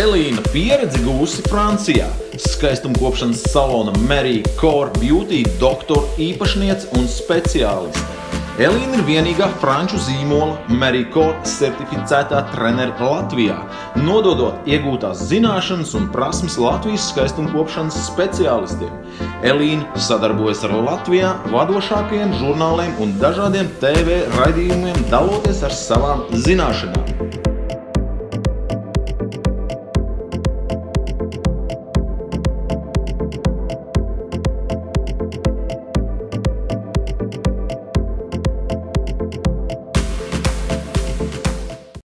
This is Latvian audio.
Pieredzi gūsi Francijā. Skaistumkopšanas salona Mary Core Beauty doktora īpašniece un speciāliste. Elīna ir vienīgā franču zīmola Mary Core certificētā trenere Latvijā, nododot iegūtās zināšanas un prasmes Latvijas skaistumkopšanas speciālistiem. Elīna sadarbojas ar Latvijā vadošākajiem žurnāliem un dažādiem TV raidījumiem, daloties ar savām zināšanām.